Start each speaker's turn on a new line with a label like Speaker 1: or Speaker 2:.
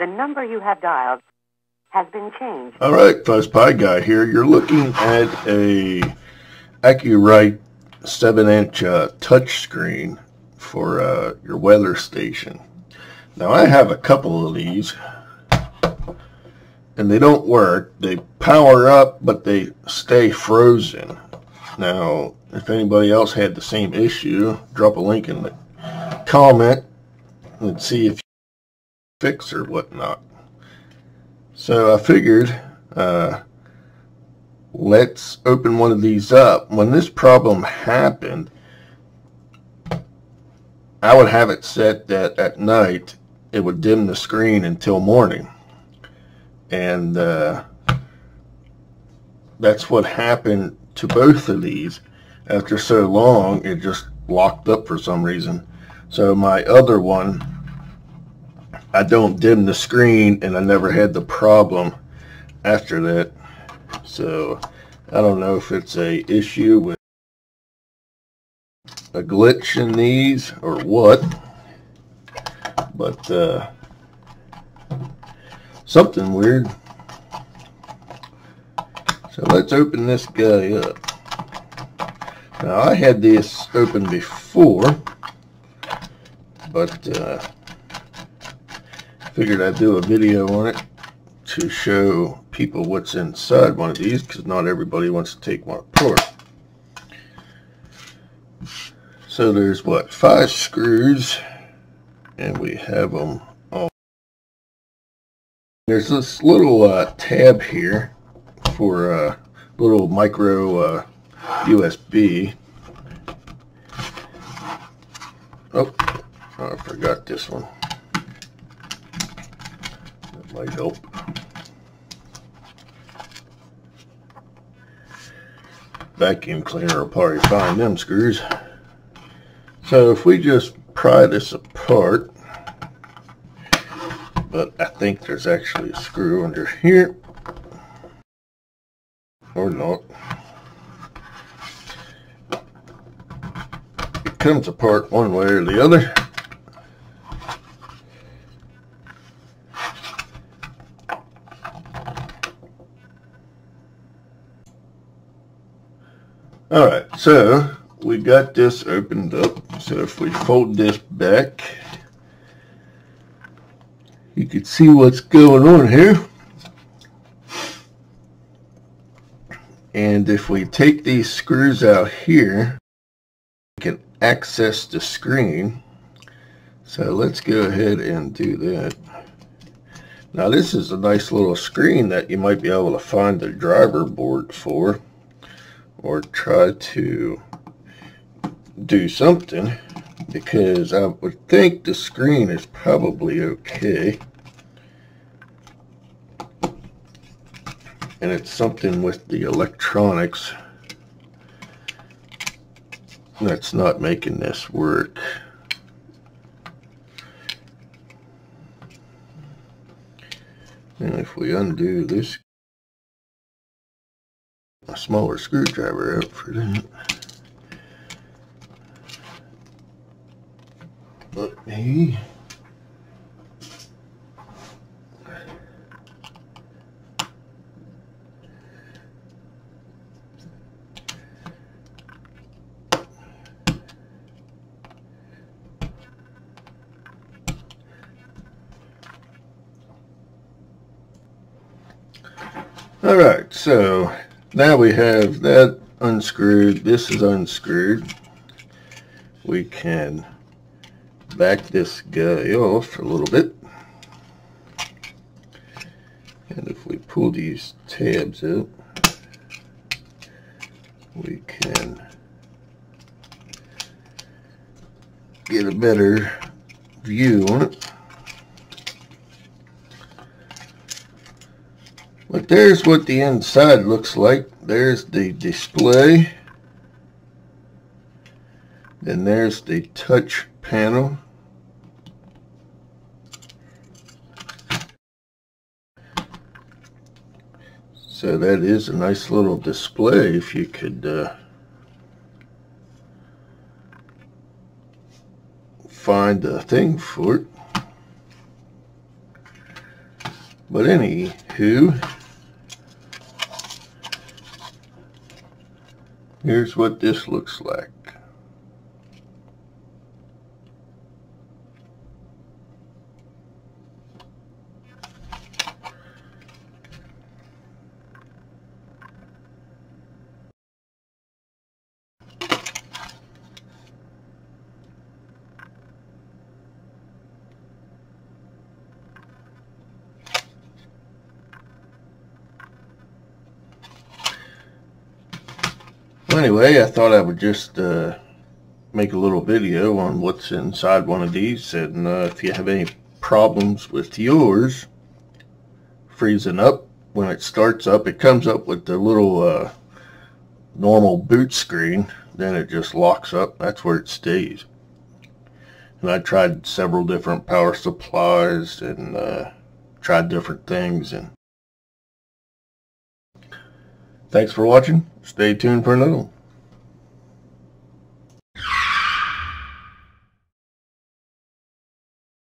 Speaker 1: The number you have dialed has been changed.
Speaker 2: All right, Fuzz Pi Guy here. You're looking at a AcuRite 7-inch uh, touchscreen for uh, your weather station. Now I have a couple of these and they don't work. They power up but they stay frozen. Now if anybody else had the same issue, drop a link in the comment and see if fix or whatnot. So I figured uh, let's open one of these up. When this problem happened, I would have it set that at night it would dim the screen until morning. And uh, that's what happened to both of these. After so long, it just locked up for some reason. So my other one, I don't dim the screen and I never had the problem after that. So I don't know if it's a issue with a glitch in these or what, but uh, something weird. So let's open this guy up. Now I had this open before, but uh, figured I'd do a video on it to show people what's inside one of these because not everybody wants to take one apart. So there's what, five screws and we have them all. There's this little uh, tab here for a uh, little micro uh, USB. Oh, I forgot this one. Might help. vacuum cleaner will probably find them screws. So if we just pry this apart, but I think there's actually a screw under here, or not. It comes apart one way or the other. Alright, so we got this opened up. So if we fold this back, you can see what's going on here. And if we take these screws out here, we can access the screen. So let's go ahead and do that. Now this is a nice little screen that you might be able to find the driver board for or try to do something because I would think the screen is probably okay. And it's something with the electronics that's not making this work. And if we undo this a smaller screwdriver out for that. But me. All right, so now we have that unscrewed. This is unscrewed. We can back this guy off a little bit. And if we pull these tabs out, we can get a better view on it. There's what the inside looks like. There's the display. Then there's the touch panel. So that is a nice little display if you could uh, find a thing for it. But anywho, here's what this looks like. Anyway, I thought I would just uh, make a little video on what's inside one of these. And uh, if you have any problems with yours freezing up when it starts up, it comes up with the little uh, normal boot screen. Then it just locks up. That's where it stays. And I tried several different power supplies and uh, tried different things. and Thanks for watching. Stay tuned for another one.